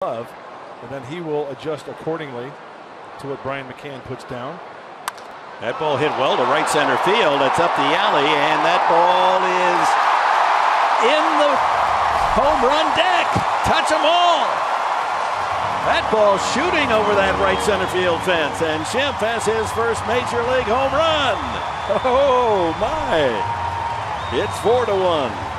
Love, and then he will adjust accordingly to what Brian McCann puts down. That ball hit well to right center field. It's up the alley, and that ball is in the home run deck. Touch them all. That ball shooting over that right center field fence, and Schimpf has his first major league home run. Oh my! It's four to one.